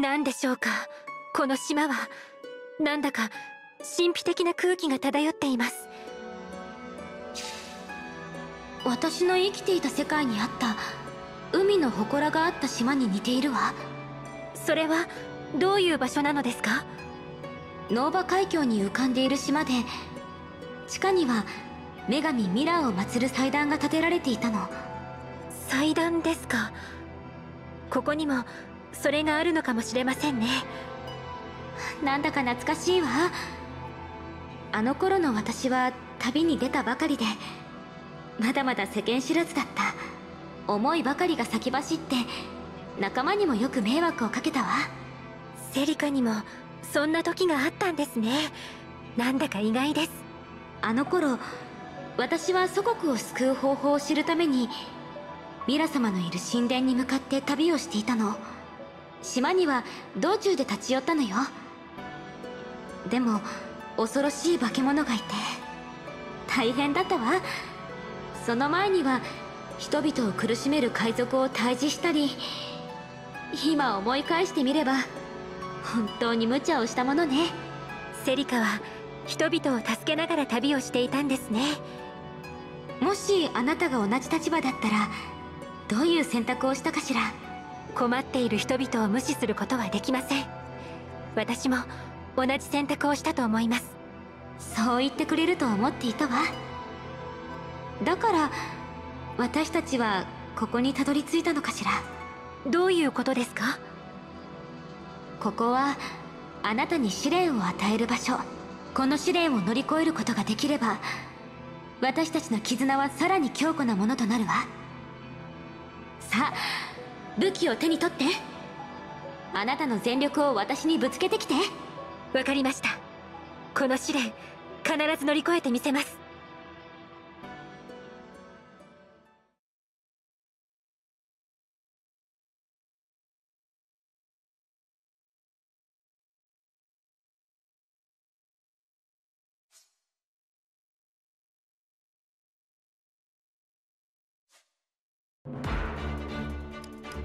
何でしょうか？この島はなんだか神秘的な空気が漂っています。私の生きていた世界にあった海の祠があった島に似ているわ。それはどういう場所なのですか？ノーバ海峡に浮かんでいる島で地下には女神ミラーを祀る祭壇が建てられていたの。祭壇ですか？ここにもそれがあるのかもしれませんね。なんだか懐かしいわ。あの頃の私は旅に出たばかりでまだまだ世間知らずだった。思いばかりが先走って仲間にもよく迷惑をかけたわ。セリカにもそんな時があったんですね。なんだか意外です。あの頃私は祖国を救う方法を知るためにミラ様のいる神殿に向かって旅をしていたの。島には道中で立ち寄ったのよ。でも恐ろしい化け物がいて大変だったわ。その前には人々を苦しめる海賊を退治したり今思い返してみれば本当に無茶をしたものね。セリカは人々を助けながら旅をしていたんですね。もしあなたが同じ立場だったらどういう選択をしたかしら。困っている人々を無視することはできません。私も同じ選択をしたと思います。そう言ってくれると思っていたわ。だから私たちはここにたどり着いたのかしら。どういうことですか？ここはあなたに試練を与える場所。この試練を乗り越えることができれば私たちの絆はさらに強固なものとなるわ。さあ武器を手に取って。あなたの全力を私にぶつけてきて。わかりました。この試練必ず乗り越えてみせます。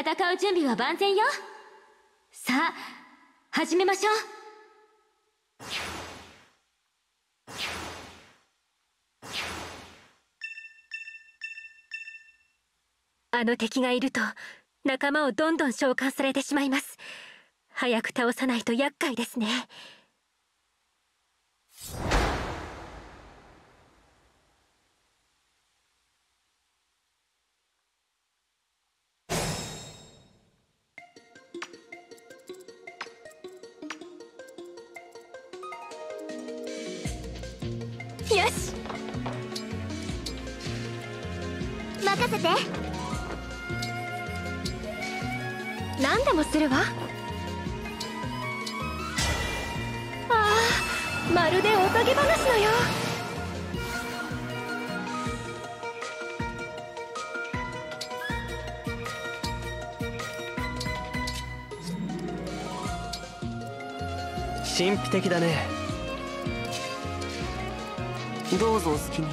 戦う準備は万全よ。さあ始めましょう。あの敵がいると仲間をどんどん召喚されてしまいます。早く倒さないと厄介ですね。せて。何でもするわ。ああまるでおとぎ話のよう。神秘的だね。どうぞお好きに。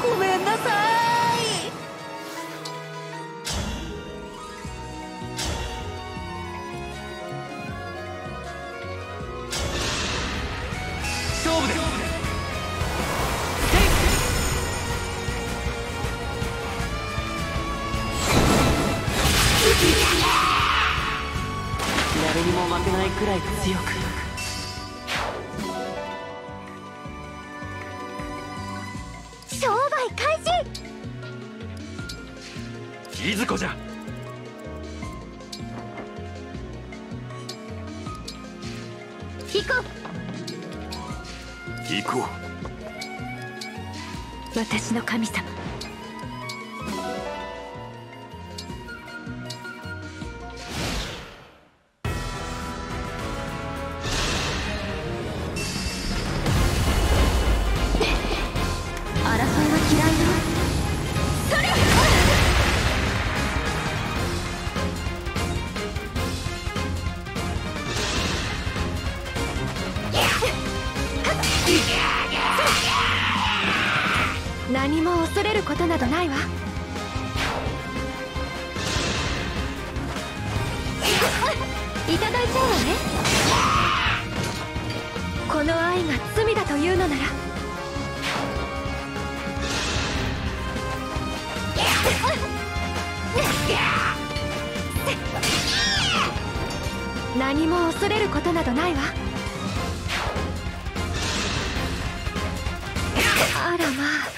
ごめんなさい。勝負です誰にも負けないくらい強く。いずこじゃ。行こ行こ私の神様何も恐れることなどないわ。いただいちゃうわね。この愛が罪だというのなら。何も恐れることなどないわ。あらまあ。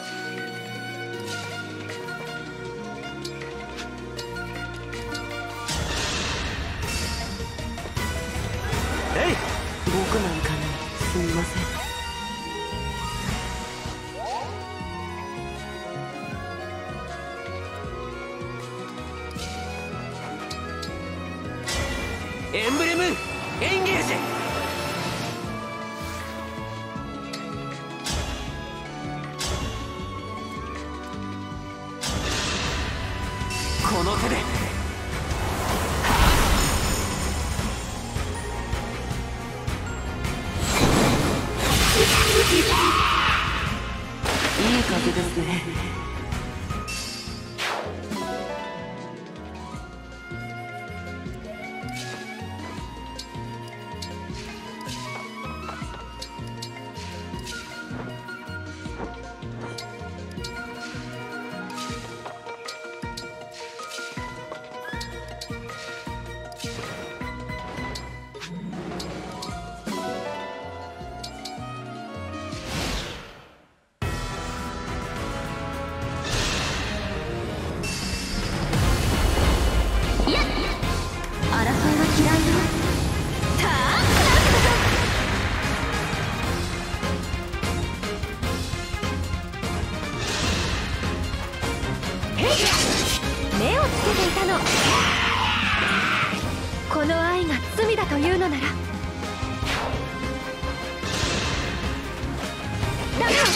い。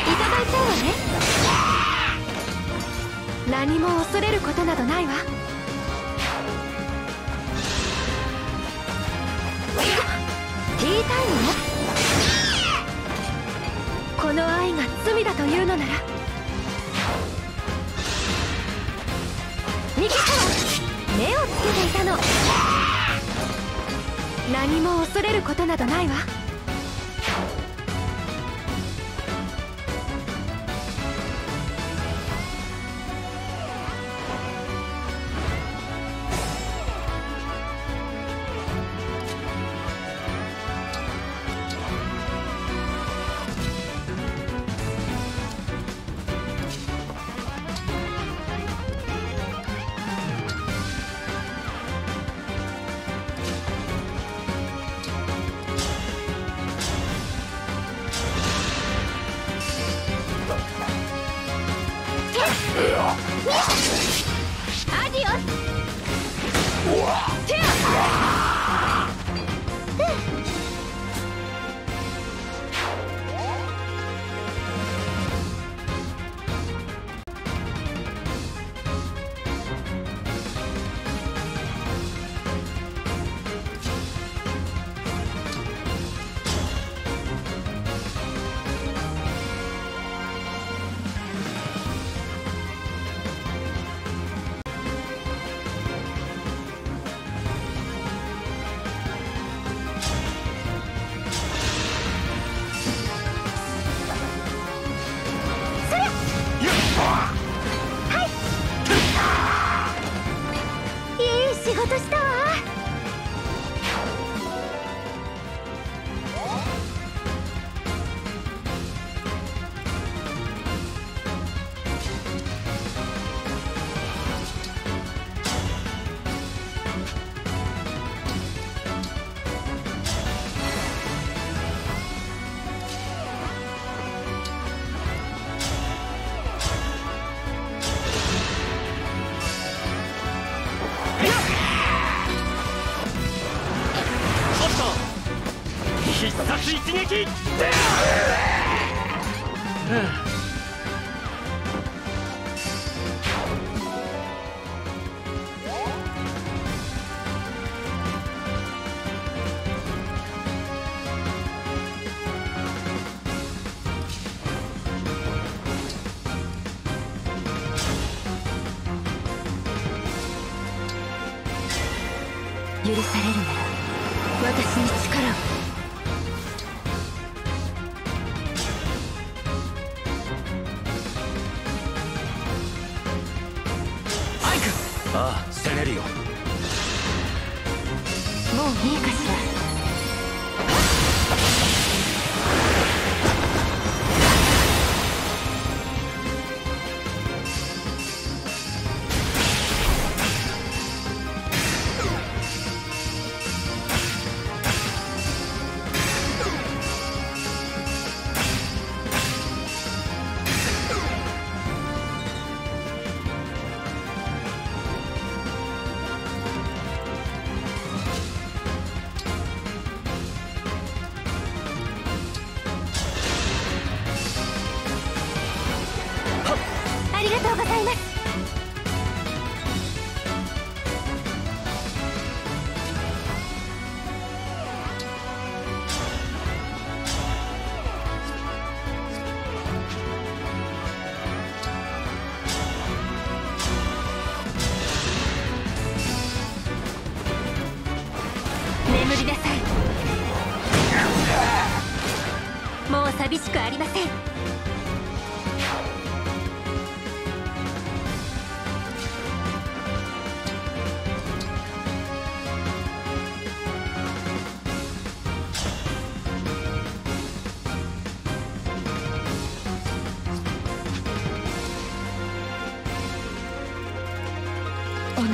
ただいちゃうわね。何も恐れることなどないわ。ティータイムね。この愛が罪だというのなら。逃げたわ目をつけていたの。何も恐れることなどないわ。天。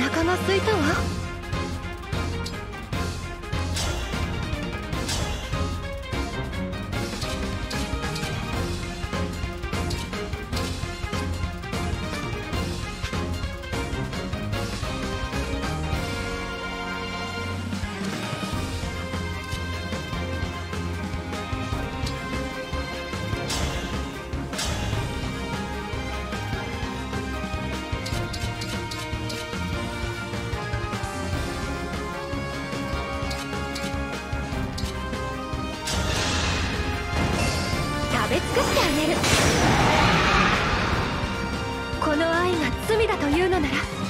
腹が空いたわ。べ尽くしてあげる。この愛が罪だというのなら。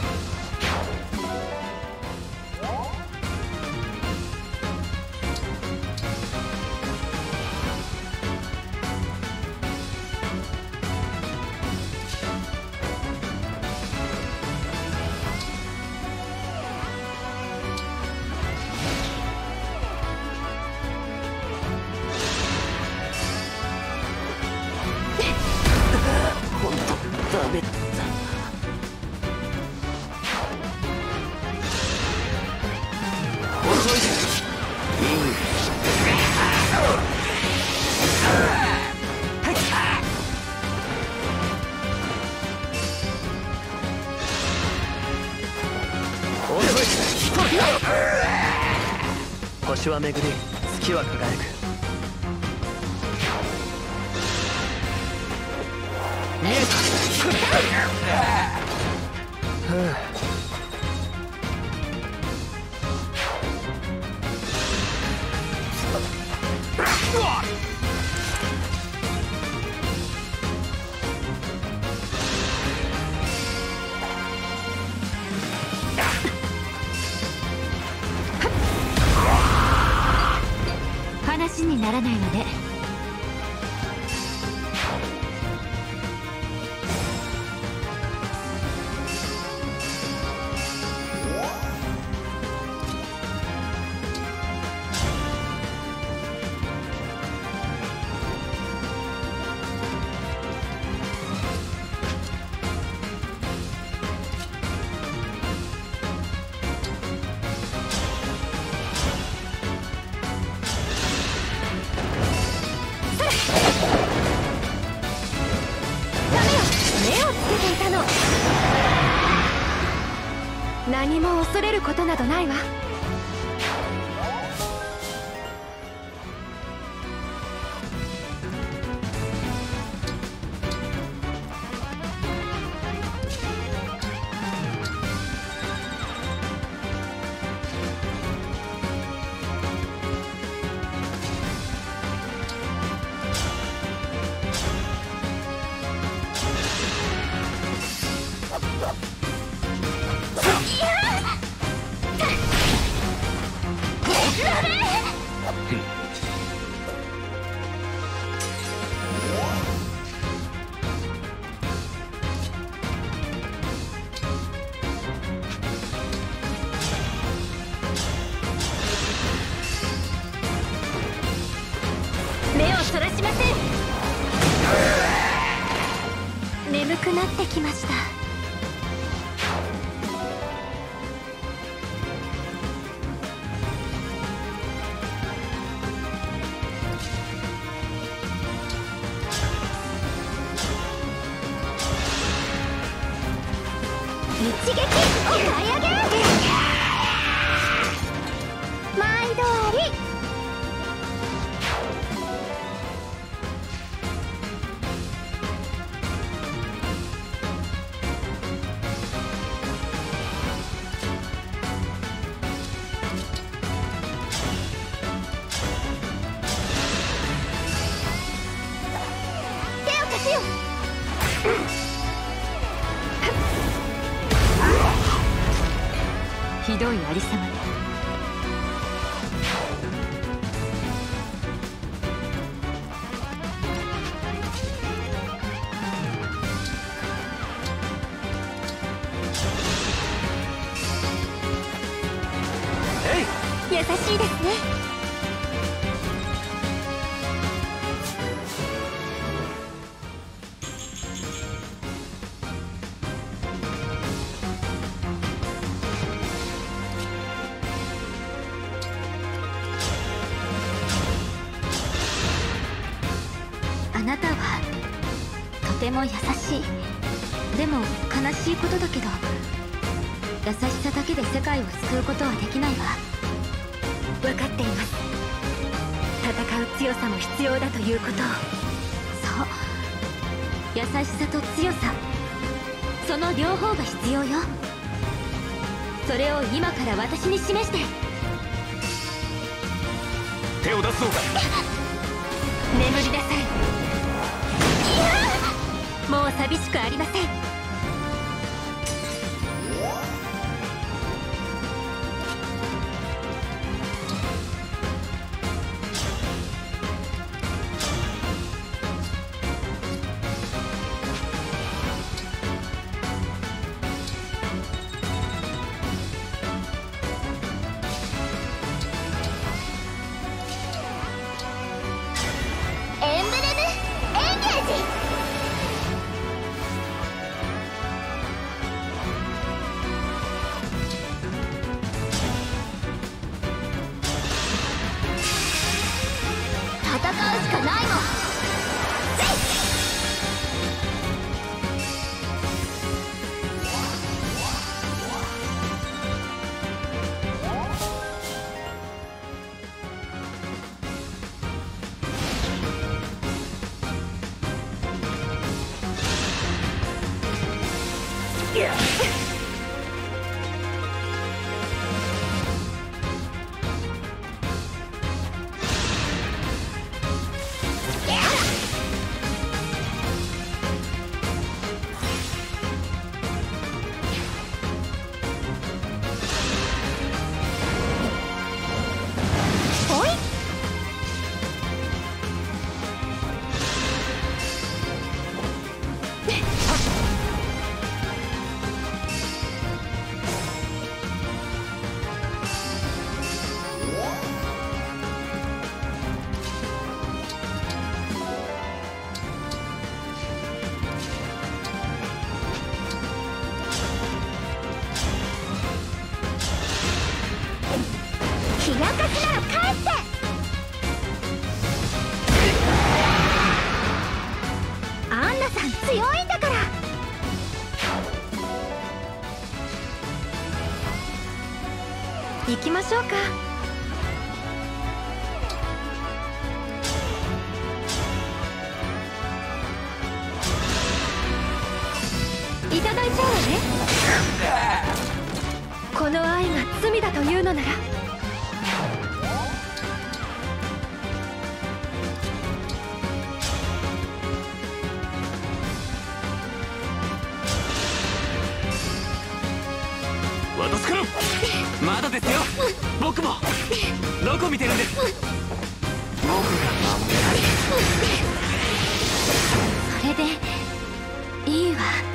星は巡り月は輝く。見えた。話にならないわねことなどないわ。も優しい。でも悲しいことだけど優しさだけで世界を救うことはできないわ。分かっています。戦う強さも必要だということを。そう。優しさと強さ。その両方が必要よ。それを今から私に示して。手を出すぞ眠りなさいもう寂しくありません。行きましょうか。いただいちゃうわね。この愛が罪だというのなら。こ見てるんです僕が守れないそれでいいわ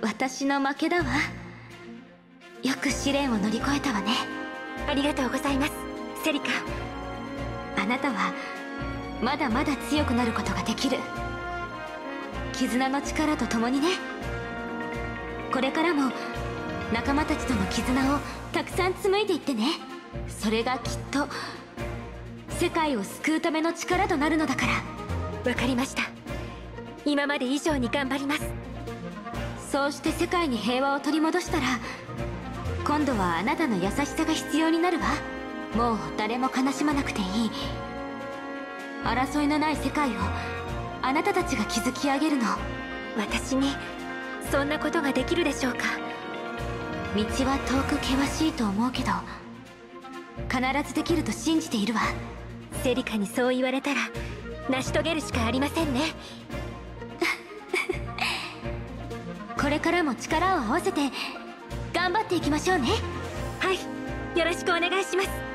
私の負けだわ。よく試練を乗り越えたわね。ありがとうございます。セリカ。あなたはまだまだ強くなることができる。絆の力と共にね。これからも仲間たちとの絆をたくさん紡いでいってね。それがきっと世界を救うための力となるのだから。わかりました。今まで以上に頑張ります。そうして世界に平和を取り戻したら今度はあなたの優しさが必要になるわ。もう誰も悲しまなくていい。争いのない世界をあなたたちが築き上げるの。私にそんなことができるでしょうか。道は遠く険しいと思うけど必ずできると信じているわ。セリカにそう言われたら成し遂げるしかありませんね。これからも力を合わせて頑張っていきましょうね。はい。よろしくお願いします。